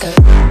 disco.